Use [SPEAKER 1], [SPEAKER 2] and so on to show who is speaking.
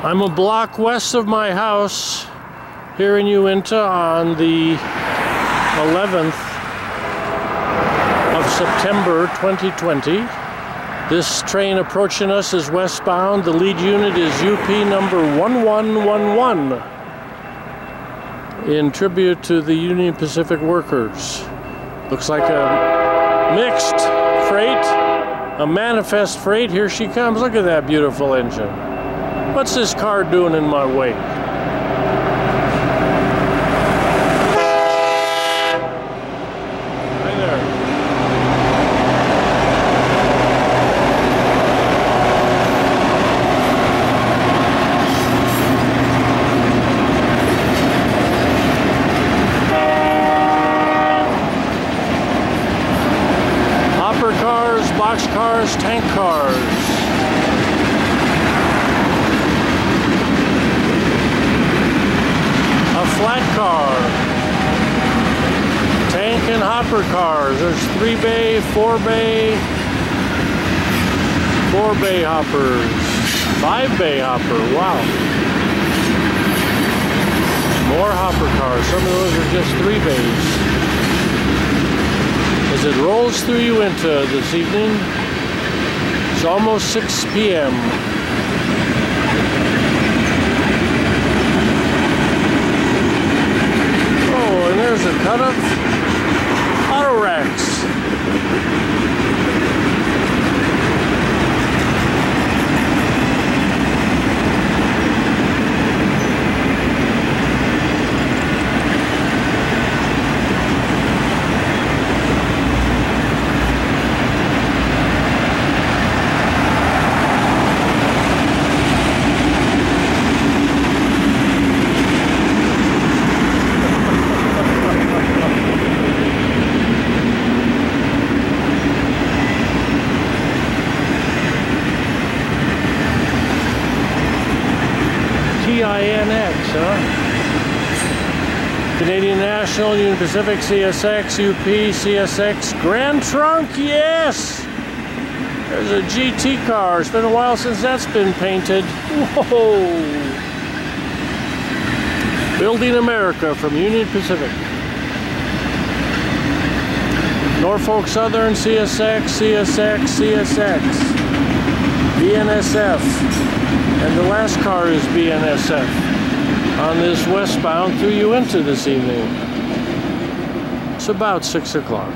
[SPEAKER 1] I'm a block west of my house here in Uintah on the 11th of September 2020. This train approaching us is westbound. The lead unit is UP number 1111 in tribute to the Union Pacific workers. Looks like a mixed freight, a manifest freight. Here she comes. Look at that beautiful engine. What's this car doing in my way? Cars, box cars, tank cars. Flat car, tank and hopper cars. There's three bay, four bay, four bay hoppers, five bay hopper. Wow. More hopper cars. Some of those are just three bays. As it rolls through Uintah this evening, it's almost 6 p.m. Oh, and there's a cut of autoracks. TINX, Canadian National, Union Pacific, CSX, UP, CSX, Grand Trunk, yes! There's a GT car. It's been a while since that's been painted. Whoa! Building America from Union Pacific. Norfolk Southern, CSX, CSX, CSX, BNSF. And the last car is BNSF on this westbound through Uintah this evening. It's about 6 o'clock.